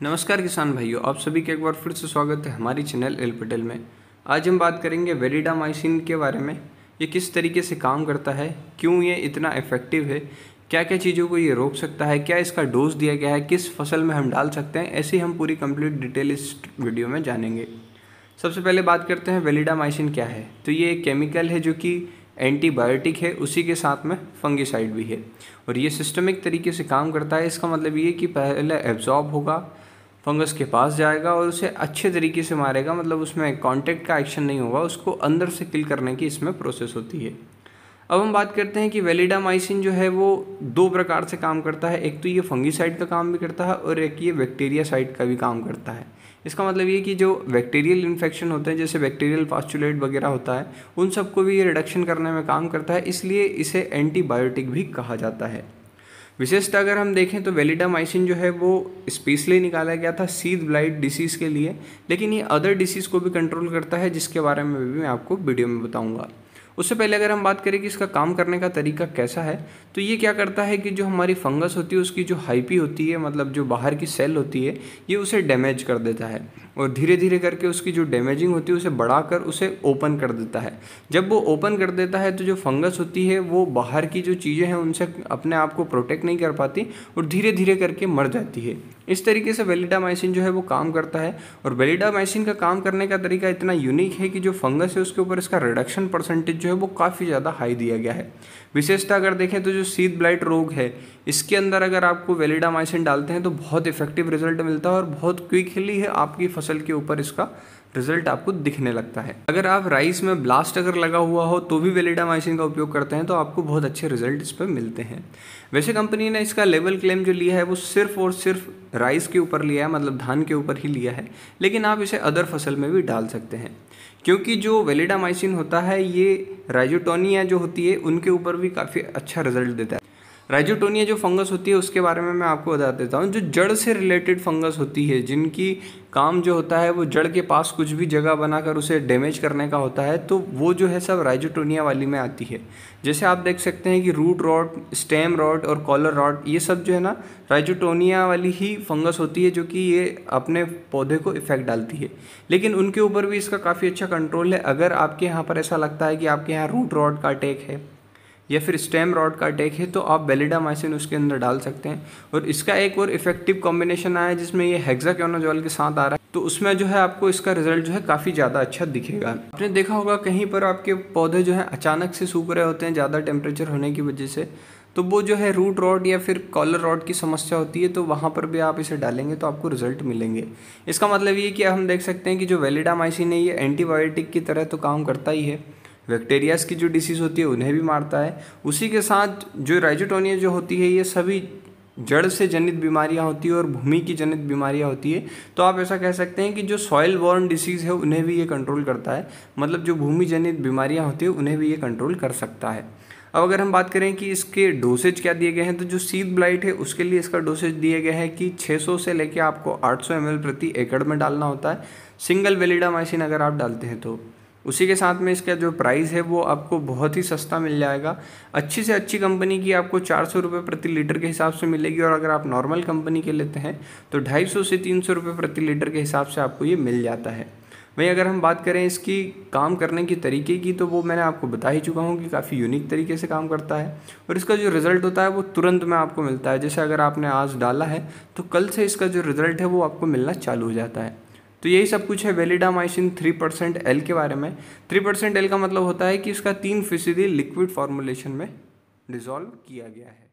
नमस्कार किसान भाइयों, आप सभी का एक बार फिर से स्वागत है हमारी चैनल एल पटेल में। आज हम बात करेंगे वेरिडामाइसिन के बारे में। ये किस तरीके से काम करता है, क्यों ये इतना इफ़ेक्टिव है क्या क्या चीज़ों को ये रोक सकता है, क्या इसका डोज दिया गया है, किस फ़सल में हम डाल सकते हैं, ऐसी हम पूरी कंप्लीट डिटेल इस वीडियो में जानेंगे। सबसे पहले बात करते हैं वेलिडामाइसिन क्या है। तो ये एक केमिकल है जो कि एंटीबायोटिक है, उसी के साथ में फंगिसाइड भी है। और ये सिस्टमिक तरीके से काम करता है, इसका मतलब ये कि पहले एब्जॉर्ब होगा फंगस के पास जाएगा और उसे अच्छे तरीके से मारेगा मतलब उसमें कांटेक्ट का एक्शन नहीं होगा, उसको अंदर से किल करने की इसमें प्रोसेस होती है। अब हम बात करते हैं कि वेलिडामाइसिन जो है वो दो प्रकार से काम करता है। एक तो ये फंगीसाइड का काम भी करता है और एक ये बैक्टीरिया साइड का भी काम करता है। इसका मतलब ये कि जो बैक्टीरियल इन्फेक्शन होते हैं, जैसे बैक्टीरियल पास्चुलेट वगैरह होता है, उन सबको भी ये रिडक्शन करने में काम करता है, इसलिए इसे एंटीबायोटिक भी कहा जाता है। विशेषता अगर हम देखें तो वेलिडामाइसिन जो है वो स्पेशली निकाला गया था सीध ब्लाइट डिसीज़ के लिए, लेकिन ये अदर डिसीज़ को भी कंट्रोल करता है, जिसके बारे में भी मैं आपको वीडियो में बताऊँगा। उससे पहले अगर हम बात करें कि इसका काम करने का तरीका कैसा है तो ये क्या करता है कि जो हमारी फंगस होती है, उसकी जो हाइपी होती है मतलब जो बाहर की सेल होती है, ये उसे डैमेज कर देता है। और धीरे धीरे करके उसकी जो डैमेजिंग होती है, उसे बढ़ाकर उसे ओपन कर देता है। जब वो ओपन कर देता है तो जो फंगस होती है, वो बाहर की जो चीज़ें हैं, उनसे अपने आप को प्रोटेक्ट नहीं कर पाती और धीरे धीरे करके मर जाती है। इस तरीके से वेलिडामाइसिन जो है, वो काम करता है। और वेलिडामाइसिन का काम करने का तरीका इतना यूनिक है कि जो फंगस है, उसके ऊपर इसका रिडक्शन परसेंटेज जो है वो काफ़ी ज़्यादा हाई दिया गया है। विशेषता अगर देखें तो जो सीध ब्लाइट रोग है, इसके अंदर अगर आपको वेलिडामाइसिन डालते हैं तो बहुत इफ़ेक्टिव रिज़ल्ट मिलता है और बहुत क्विकली है आपकी फ़सल के ऊपर इसका रिज़ल्ट आपको दिखने लगता है। अगर आप राइस में ब्लास्ट अगर लगा हुआ हो तो भी वेलिडामाइसिन का उपयोग करते हैं तो आपको बहुत अच्छे रिज़ल्ट इस पर मिलते हैं। वैसे कंपनी ने इसका लेवल क्लेम जो लिया है, वो सिर्फ़ और सिर्फ़ राइस के ऊपर लिया है मतलब धान के ऊपर ही लिया है, लेकिन आप इसे अदर फ़सल में भी डाल सकते हैं। क्योंकि जो वेलिडामाइसिन होता है, ये राइजोटोनिया जो होती है, उनके ऊपर भी काफ़ी अच्छा रिज़ल्ट देता है। राइजोटोनिया जो फंगस होती है, उसके बारे में मैं आपको बता देता हूँ। जो जड़ से रिलेटेड फंगस होती है, जिनकी काम जो होता है, वो जड़ के पास कुछ भी जगह बनाकर उसे डैमेज करने का होता है तो वो जो है सब राइजोटोनिया वाली में आती है। जैसे आप देख सकते हैं कि रूट रॉड स्टेम रॉड और कॉलर रॉड ये सब जो है ना राइजोटोनिया वाली ही फंगस होती है, जो कि ये अपने पौधे को इफ़ेक्ट डालती है। लेकिन उनके ऊपर भी इसका काफ़ी अच्छा कंट्रोल है। अगर आपके यहाँ पर ऐसा लगता है कि आपके यहाँ रूट रॉड का अटैक है या फिर स्टेम रॉड का अटैक है तो आप बेलिडामाइसिन उसके अंदर डाल सकते हैं। और इसका एक और इफ़ेक्टिव कॉम्बिनेशन आया है, जिसमें ये हेक्साक्योनाजोल के साथ आ रहा है। तो उसमें जो है आपको इसका रिज़ल्ट जो है काफ़ी ज़्यादा अच्छा दिखेगा। आपने देखा होगा, कहीं पर आपके पौधे जो है अचानक से सूख रहे होते हैं, ज़्यादा टेम्परेचर होने की वजह से। तो वो जो है रूट रॉड या फिर कॉलर रॉड की समस्या होती है तो वहाँ पर भी आप इसे डालेंगे तो आपको रिज़ल्ट मिलेंगे। इसका मतलब ये कि हम देख सकते हैं कि जो वेलिडामाइसिन है, ये एंटीबायोटिक की तरह तो काम करता ही है। बैक्टीरियाज की जो डिसीज़ होती है, उन्हें भी मारता है। उसी के साथ जो राइजोटोनिया जो होती है, ये सभी जड़ से जनित बीमारियाँ होती है और भूमि की जनित बीमारियाँ होती है। तो आप ऐसा कह सकते हैं कि जो सॉइल बॉर्न डिसीज़ है, उन्हें भी ये कंट्रोल करता है। मतलब जो भूमि जनित बीमारियाँ होती है, उन्हें भी ये कंट्रोल कर सकता है। अब अगर हम बात करें कि इसके डोसेज क्या दिए गए हैं तो जो सीड ब्लाइट है, उसके लिए इसका डोसेज दिए गए हैं कि 600 से लेके आपको 800 सौ प्रति एकड़ में डालना होता है। सिंगल वेलिडामाइसिन अगर आप डालते हैं तो। उसी के साथ में इसका जो प्राइस है वो आपको बहुत ही सस्ता मिल जाएगा। अच्छी से अच्छी कंपनी की आपको चार सौ रुपये प्रति लीटर के हिसाब से मिलेगी और अगर आप नॉर्मल कंपनी के लेते हैं तो ढाई सौ से तीन सौ रुपये प्रति लीटर के हिसाब से आपको ये मिल जाता है। वहीं अगर हम बात करें इसकी काम करने की तरीके की तो वो मैंने आपको बता ही चुका हूँ कि काफ़ी यूनिक तरीके से काम करता है और इसका जो रिज़ल्ट होता है वो तुरंत में आपको मिलता है। जैसे अगर आपने आज डाला है तो कल से इसका जो रिज़ल्ट है वो आपको मिलना चालू हो जाता है। तो यही सब कुछ है वेलिडामाइसिन थ्री परसेंट एल के बारे में। थ्री परसेंट एल का मतलब होता है कि इसका तीन फ़ीसदी लिक्विड फॉर्मुलेशन में डिज़ोल्व किया गया है।